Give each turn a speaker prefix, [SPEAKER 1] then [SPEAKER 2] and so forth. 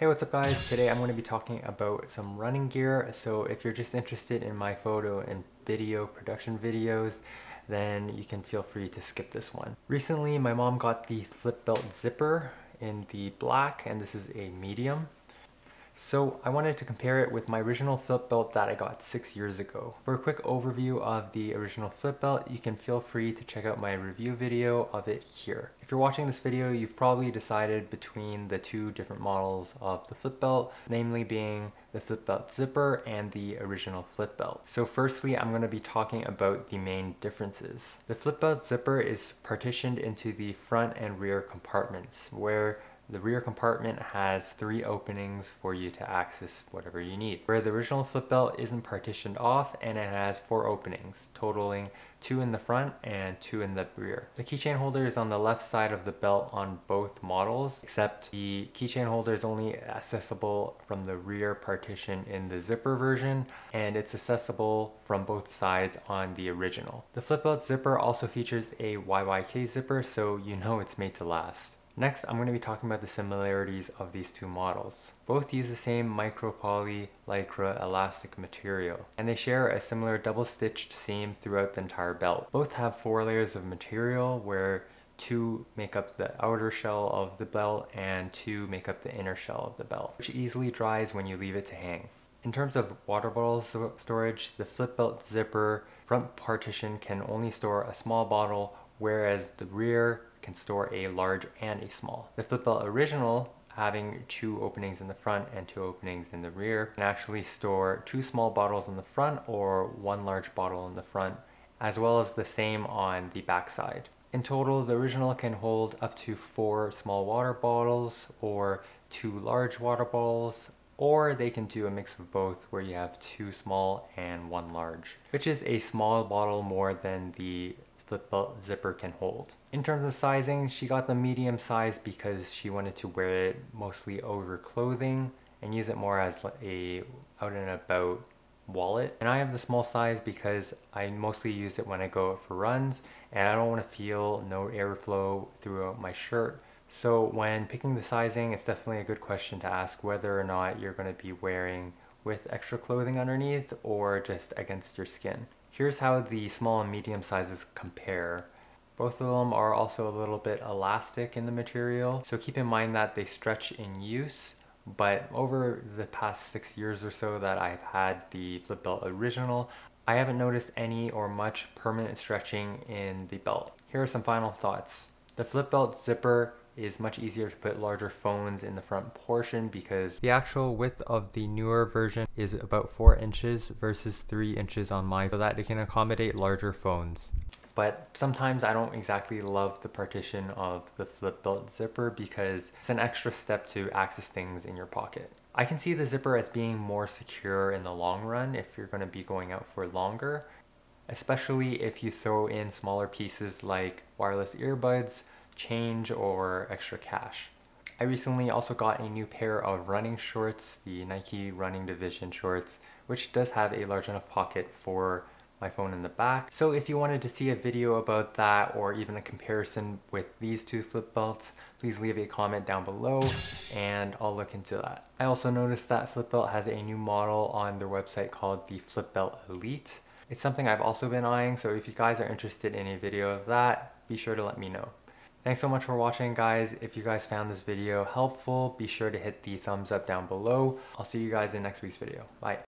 [SPEAKER 1] Hey what's up guys, today I'm going to be talking about some running gear. So if you're just interested in my photo and video production videos, then you can feel free to skip this one. Recently my mom got the flip belt zipper in the black and this is a medium. So I wanted to compare it with my original flip belt that I got six years ago. For a quick overview of the original flip belt, you can feel free to check out my review video of it here. If you're watching this video, you've probably decided between the two different models of the flip belt, namely being the flip belt zipper and the original flip belt. So firstly, I'm going to be talking about the main differences. The flip belt zipper is partitioned into the front and rear compartments, where the rear compartment has three openings for you to access whatever you need. Where the original flip belt isn't partitioned off and it has four openings, totaling two in the front and two in the rear. The keychain holder is on the left side of the belt on both models, except the keychain holder is only accessible from the rear partition in the zipper version, and it's accessible from both sides on the original. The flip belt zipper also features a YKK zipper, so you know it's made to last. Next, I'm going to be talking about the similarities of these two models. Both use the same micropoly lycra elastic material, and they share a similar double-stitched seam throughout the entire belt. Both have four layers of material where two make up the outer shell of the belt and two make up the inner shell of the belt, which easily dries when you leave it to hang. In terms of water bottle storage, the flip belt zipper front partition can only store a small bottle, whereas the rear can store a large and a small. The flip belt original having two openings in the front and two openings in the rear can actually store two small bottles in the front or one large bottle in the front as well as the same on the back side. In total, the original can hold up to four small water bottles or two large water bottles or they can do a mix of both where you have two small and one large, which is a small bottle more than the flip belt zipper can hold. In terms of sizing, she got the medium size because she wanted to wear it mostly over clothing and use it more as a out and about wallet. And I have the small size because I mostly use it when I go out for runs and I don't want to feel no airflow throughout my shirt. So when picking the sizing, it's definitely a good question to ask whether or not you're going to be wearing with extra clothing underneath or just against your skin. Here's how the small and medium sizes compare. Both of them are also a little bit elastic in the material, so keep in mind that they stretch in use, but over the past six years or so that I've had the Flip Belt Original, I haven't noticed any or much permanent stretching in the belt. Here are some final thoughts. The Flip Belt zipper is much easier to put larger phones in the front portion because the actual width of the newer version is about 4 inches versus 3 inches on mine so that it can accommodate larger phones. But sometimes I don't exactly love the partition of the flip belt zipper because it's an extra step to access things in your pocket. I can see the zipper as being more secure in the long run if you're going to be going out for longer, especially if you throw in smaller pieces like wireless earbuds, change or extra cash. I recently also got a new pair of running shorts, the Nike Running Division shorts, which does have a large enough pocket for my phone in the back. So if you wanted to see a video about that or even a comparison with these two flip belts, please leave a comment down below and I'll look into that. I also noticed that flip belt has a new model on their website called the flip belt elite. It's something I've also been eyeing, so if you guys are interested in a video of that, be sure to let me know. Thanks so much for watching guys. If you guys found this video helpful, be sure to hit the thumbs up down below. I'll see you guys in next week's video. Bye.